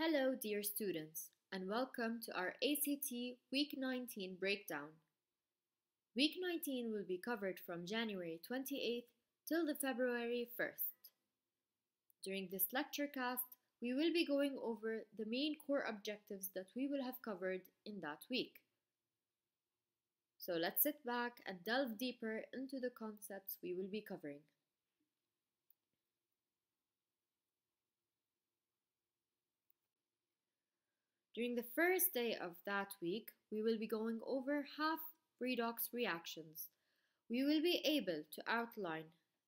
Hello, dear students, and welcome to our ACT Week 19 breakdown. Week 19 will be covered from January 28th till the February 1st. During this lecture cast, we will be going over the main core objectives that we will have covered in that week. So let's sit back and delve deeper into the concepts we will be covering. During the first day of that week, we will be going over half redox reactions. We will be able to outline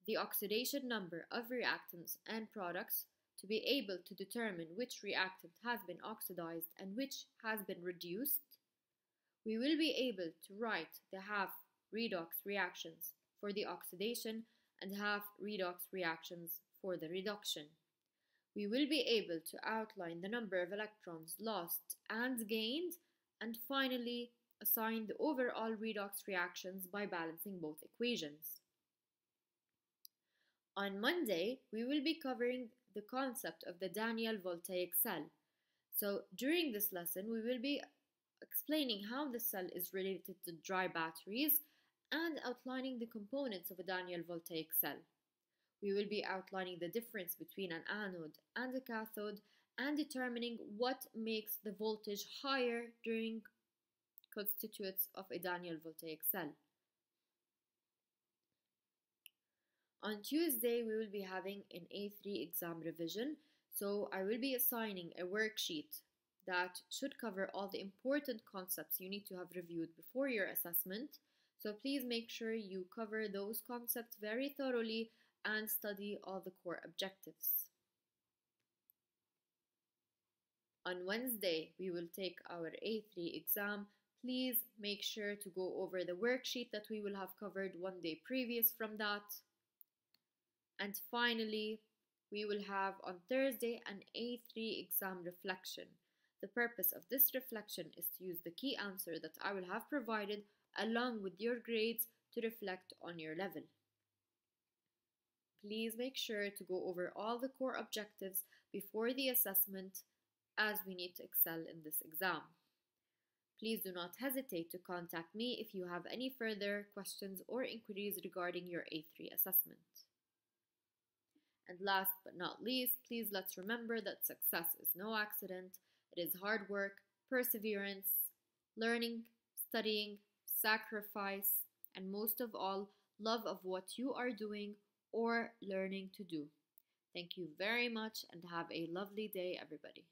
the oxidation number of reactants and products to be able to determine which reactant has been oxidized and which has been reduced. We will be able to write the half redox reactions for the oxidation and half redox reactions for the reduction we will be able to outline the number of electrons lost and gained, and finally assign the overall redox reactions by balancing both equations. On Monday, we will be covering the concept of the Daniell voltaic cell. So during this lesson, we will be explaining how the cell is related to dry batteries and outlining the components of a Daniell voltaic cell. We will be outlining the difference between an anode and a cathode and determining what makes the voltage higher during constituents of a Daniell voltaic cell. On Tuesday, we will be having an A3 exam revision, so I will be assigning a worksheet that should cover all the important concepts you need to have reviewed before your assessment. So please make sure you cover those concepts very thoroughly and study all the core objectives. On Wednesday, we will take our A3 exam. Please make sure to go over the worksheet that we will have covered one day previous from that. And finally, we will have on Thursday an A3 exam reflection. The purpose of this reflection is to use the key answer that I will have provided along with your grades to reflect on your level. Please make sure to go over all the core objectives before the assessment as we need to excel in this exam. Please do not hesitate to contact me if you have any further questions or inquiries regarding your A3 assessment. And last but not least, please let's remember that success is no accident. It is hard work, perseverance, learning, studying, sacrifice, and most of all, love of what you are doing or learning to do. Thank you very much and have a lovely day, everybody.